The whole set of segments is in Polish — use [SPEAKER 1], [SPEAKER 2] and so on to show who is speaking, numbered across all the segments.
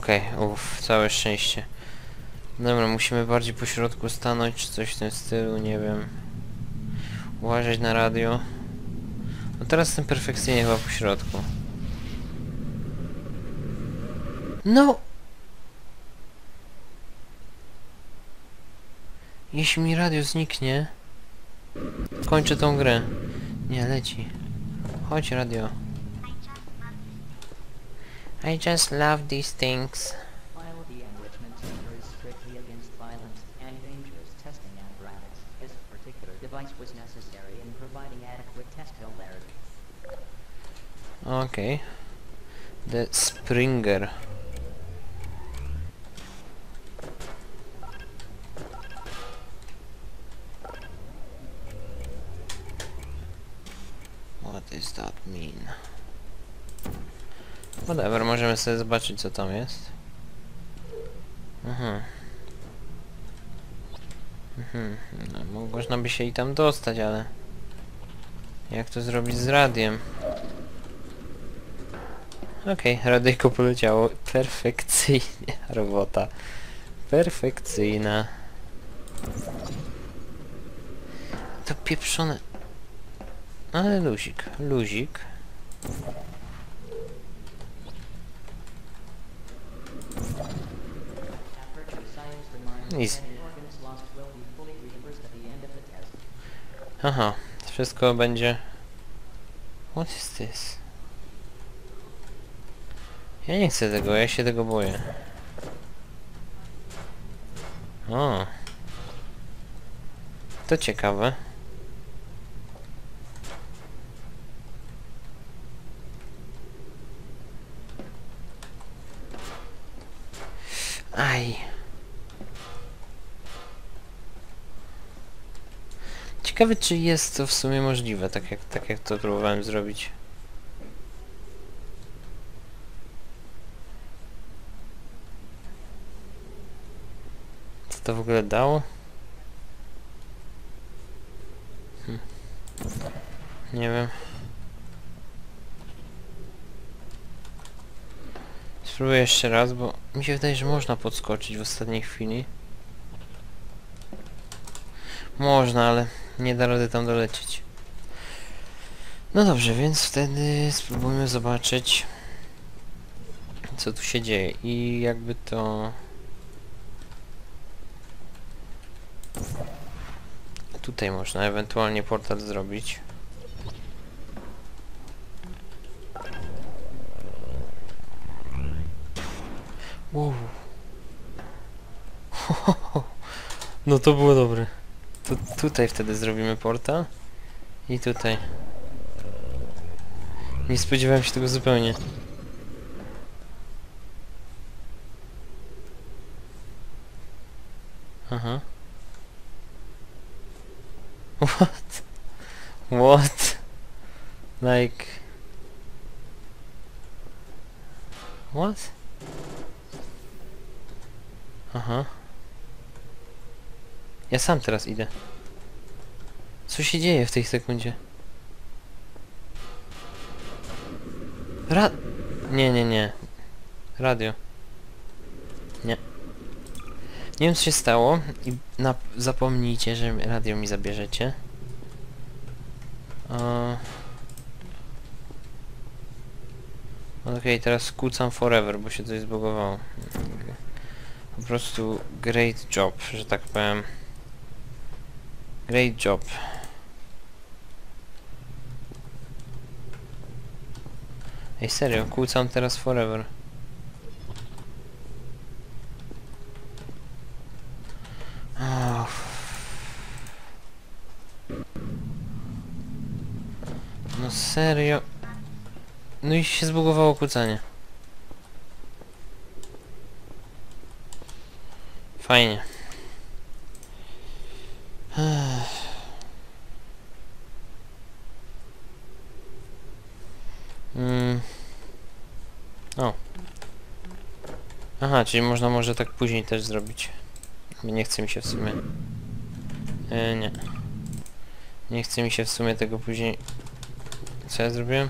[SPEAKER 1] Okej, uff, całe szczęście. Dobra, musimy bardziej po środku stanąć, czy coś w tym stylu, nie wiem. Uważać na radio. No teraz jestem perfekcyjnie chyba po środku. No! Jeśli mi radio zniknie, kończę tą grę. Nie, leci. Chodź radio. I just love these things.
[SPEAKER 2] While the Enrichment Center is strictly against violent and dangerous testing apparatus, this particular device was necessary in providing adequate test hilarity.
[SPEAKER 1] Okay. The Springer. What does that mean? Whatever, możemy sobie zobaczyć co tam jest. Mhm. Mhm. No, mo- można by się i tam dostać, ale... Jak to zrobić z radiem? Okej, radyjko poleciało. Perfekcyjnie. Robota. Perfekcyjna. To pieprzone... Ale luzik, luzik.
[SPEAKER 2] Test.
[SPEAKER 1] Aha, wszystko będzie... What is this? Ja nie chcę tego, ja się tego boję. O. To ciekawe. Aj. Ciekawe czy jest to w sumie możliwe, tak jak, tak jak to próbowałem zrobić. Co to w ogóle dało? Hm. Nie wiem. Spróbuję jeszcze raz, bo mi się wydaje, że można podskoczyć w ostatniej chwili. Można, ale nie da rady tam dolecieć. No dobrze, więc wtedy spróbujmy zobaczyć co tu się dzieje i jakby to tutaj można ewentualnie portal zrobić. Wow. No to było dobre. Tu, tutaj wtedy zrobimy portal. I tutaj. Nie spodziewałem się tego zupełnie. Aha. What? What? Like... What? Aha. Ja sam teraz idę. Co się dzieje w tej sekundzie? Ra... Nie, nie, nie. Radio. Nie. Nie wiem co się stało i zapomnijcie, że radio mi zabierzecie. Okej, teraz kłócam forever, bo się coś zbugowało. Po prostu great job, że tak powiem. Great job. Ej, serio, kłócam teraz forever. Och. No serio. No i się zbugowało kłócanie. Fajnie. Ech. Mm. O. Aha, czyli można może tak później też zrobić. Nie chce mi się w sumie. E, nie. Nie chce mi się w sumie tego później... Co ja zrobiłem?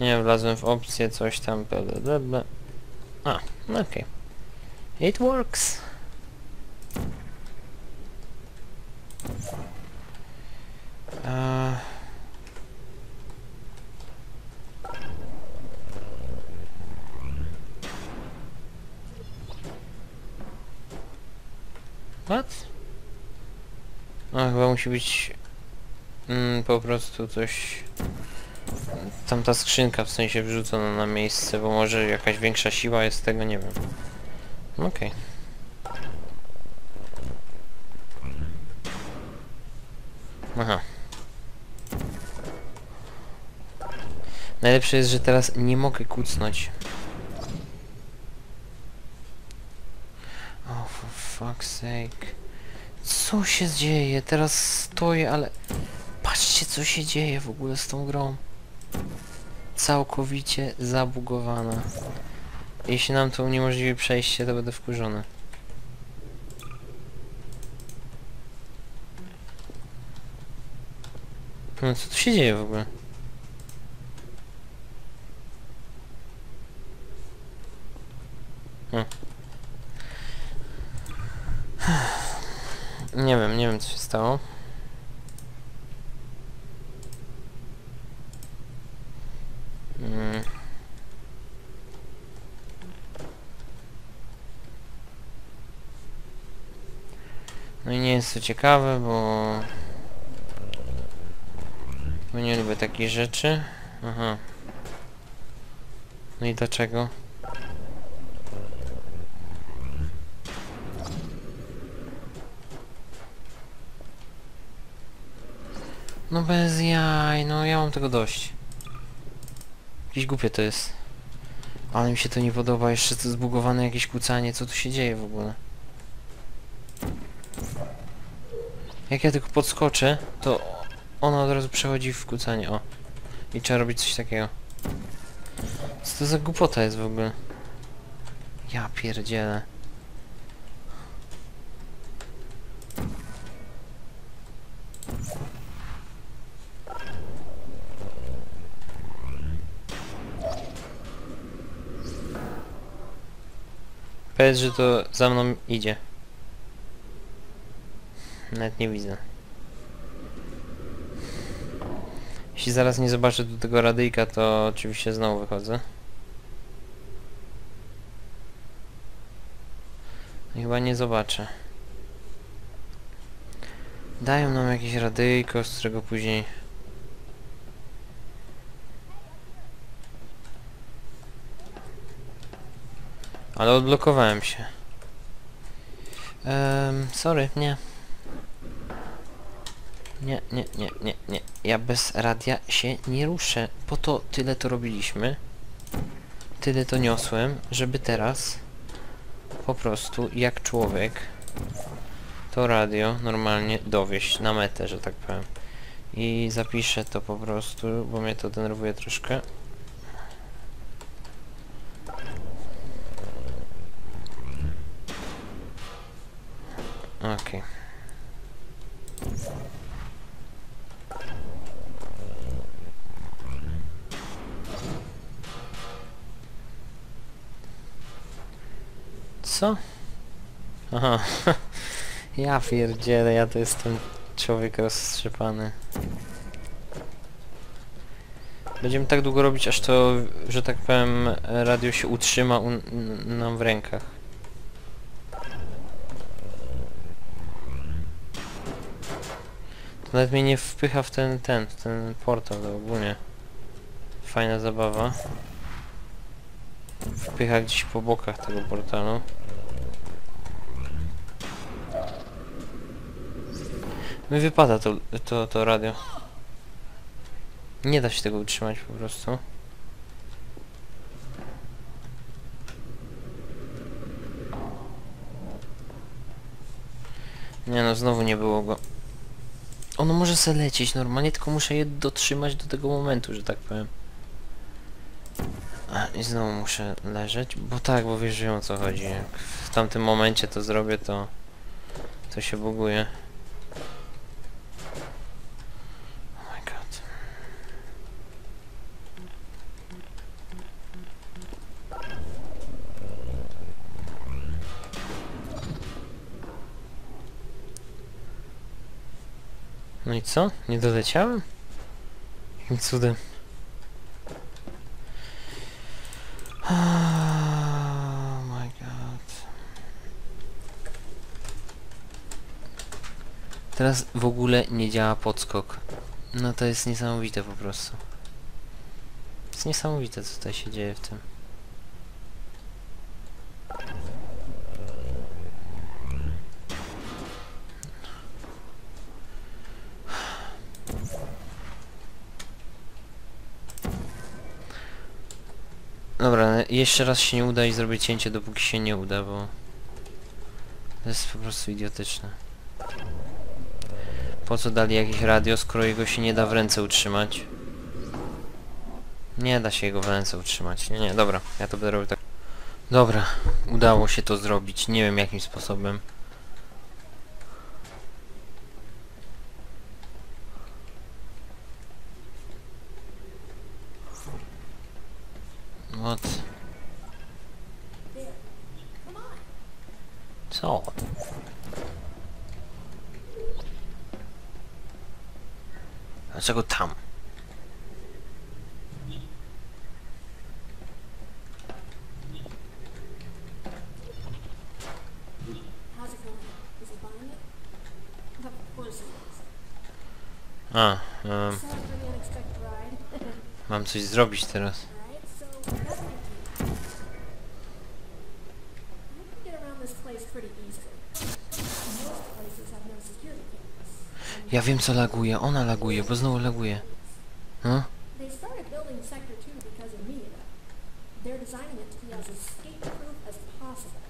[SPEAKER 1] Nie, wlazłem w opcję, coś tam, bla bla bla. A, no okej. It works. Eee... What? No chyba musi być mm, po prostu coś... Tamta skrzynka w sensie wrzucona na miejsce, bo może jakaś większa siła jest tego, nie wiem. Okej. Aha. Najlepsze jest, że teraz nie mogę kucnąć. Oh, for fuck's sake. Co się dzieje? Teraz stoję, ale... Patrzcie, co się dzieje w ogóle z tą grą. Całkowicie zabugowana. Jeśli nam to uniemożliwi przejście, to będę wkurzony. No co tu się dzieje w ogóle? Hmm. Nie wiem, nie wiem co się stało. Mm. No i nie jest to ciekawe, bo... Bo nie lubię takich rzeczy. Aha. No i dlaczego? No bez jaj, no ja mam tego dość. Jakieś głupie to jest. Ale mi się to nie podoba, jeszcze to zbugowane jakieś kucanie, co tu się dzieje w ogóle? Jak ja tylko podskoczę, to ona od razu przechodzi w kucanie, o. I trzeba robić coś takiego. Co to za głupota jest w ogóle? Ja pierdzielę. Powiedz, że to za mną idzie. Nawet nie widzę. Jeśli zaraz nie zobaczę do tego radyjka, to oczywiście znowu wychodzę. I Chyba nie zobaczę. Dają nam jakieś radyjko, z którego później... Ale odblokowałem się. Um, sorry, nie. Nie, nie, nie, nie, nie. Ja bez radia się nie ruszę. Po to tyle to robiliśmy. Tyle to niosłem, żeby teraz po prostu jak człowiek to radio normalnie dowieść na metę, że tak powiem. I zapiszę to po prostu, bo mnie to denerwuje troszkę. Okej. Co? Aha. ja pierdzielę, ja to jestem człowiek rozstrzepany. Będziemy tak długo robić, aż to, że tak powiem, radio się utrzyma nam w rękach. Nawet mnie nie wpycha w ten, ten, w ten portal, ogólnie. Fajna zabawa. Wpycha gdzieś po bokach tego portalu. Mi wypada to, to, to radio. Nie da się tego utrzymać po prostu. Nie no, znowu nie było go. Ono może se lecieć normalnie, tylko muszę je dotrzymać do tego momentu, że tak powiem. A, I znowu muszę leżeć, bo tak, bo wiesz, że o co chodzi. Jak w tamtym momencie to zrobię, to... To się buguje. Oh my god. No i co? Nie doleciałem? Jakim cudem? Oh my god. Teraz w ogóle nie działa podskok. No to jest niesamowite po prostu. To jest niesamowite co tutaj się dzieje w tym. Dobra, jeszcze raz się nie uda i zrobię cięcie dopóki się nie uda, bo... To jest po prostu idiotyczne. Po co dali jakieś radio, skoro jego się nie da w ręce utrzymać? Nie da się jego w ręce utrzymać. Nie, nie, dobra, ja to będę robił tak. Dobra, udało się to zrobić. Nie wiem jakim sposobem. What? Co? Dlaczego tam?
[SPEAKER 3] How's it going? Is he buying it? Of course he is.
[SPEAKER 1] A, um, mam coś zrobić teraz.
[SPEAKER 3] Pretty easily. Most places have no security cameras. and
[SPEAKER 1] Ja wiem co laguje, ona laguje, bo znowu laguje. No?
[SPEAKER 3] They started building Sector 2 because of Mia. They're designing it to be as escape-proof as possible.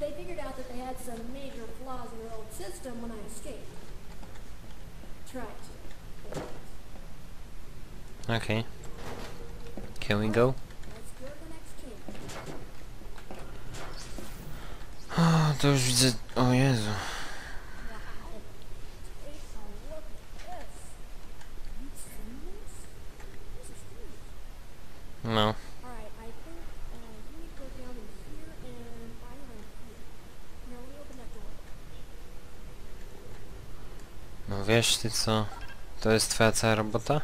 [SPEAKER 3] They figured out that they had some major flaws in their old system when I escaped. Tried to.
[SPEAKER 1] Okej. Can we go
[SPEAKER 3] Now let me open that door.
[SPEAKER 1] No wiesz ty co? To jest twoja cała robota?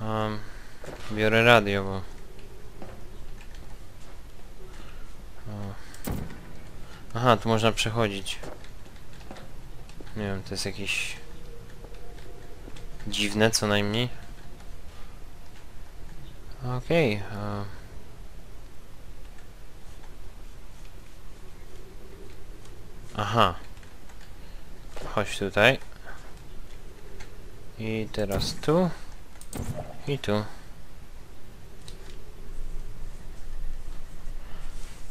[SPEAKER 1] Um, biorę radio, bo... Aha, tu można przechodzić. Nie wiem, to jest jakieś... Dziwne co najmniej. Okej. e. Aha. Chodź tutaj. I teraz tu. I tu.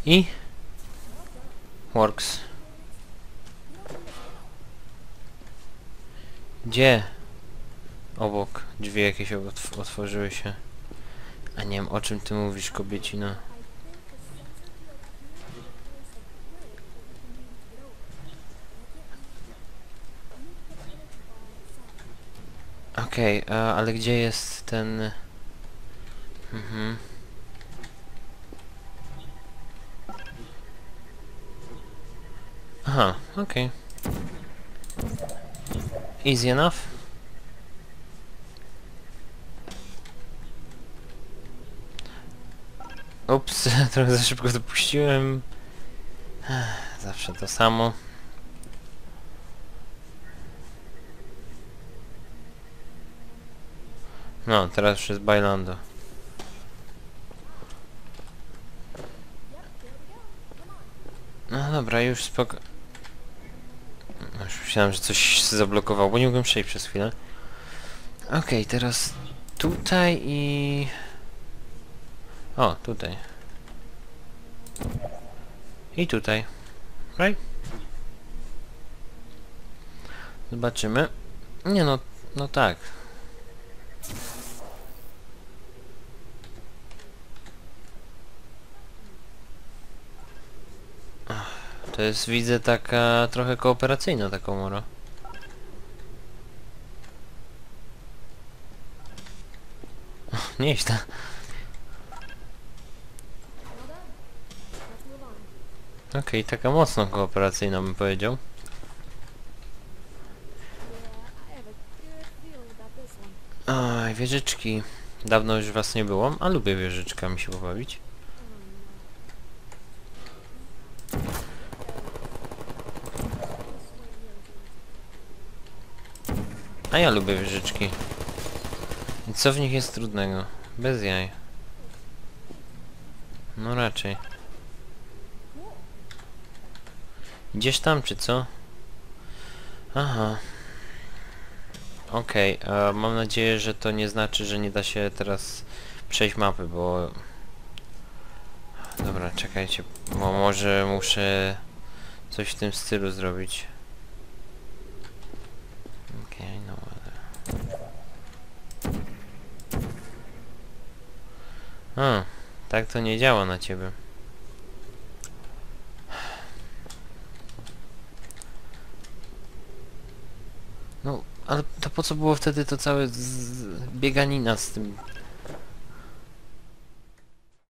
[SPEAKER 1] I works. Gdzie? Obok drzwi jakieś otw otworzyły się. A nie wiem o czym ty mówisz kobiecino.
[SPEAKER 3] I think the sensor field here is a bridge that we can use to get over. I can't use it. You put the energy ball inside.
[SPEAKER 1] Okej, a- ale gdzie jest ten... Mhm. Aha, okej. Easy enough. Ups, trochę za szybko dopuściłem. Zawsze to samo. No, teraz już jest Bailando. No dobra, już spoko... No, Już myślałem, że coś zablokowało, bo nie mogłem przejść przez chwilę. Okej, teraz tutaj i... O, tutaj. I tutaj. Right? Zobaczymy. Nie no, no tak. To jest, widzę, taka trochę kooperacyjna ta komora. Nieźle. Okej, okay, taka mocno kooperacyjna bym powiedział. Aj, wieżyczki. Dawno już was nie było, a lubię wieżyczkami się pobawić. Ja lubię wieżyczki. I co w nich jest trudnego? Bez jaj. No raczej. Gdzieś tam, czy co? Aha. Okej, a mam nadzieję, że to nie znaczy, że nie da się teraz przejść mapy, bo... Dobra, czekajcie, bo może muszę coś w tym stylu zrobić. Okej, no ale... A, tak to nie działa na ciebie. No, ale to po co było wtedy to całe z- bieganina z tym